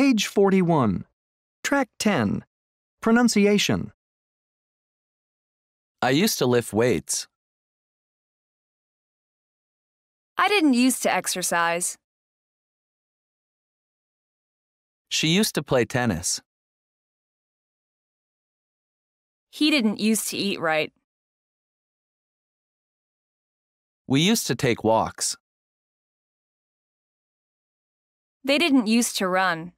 Page 41. Track 10. Pronunciation. I used to lift weights. I didn't used to exercise. She used to play tennis. He didn't used to eat right. We used to take walks. They didn't used to run.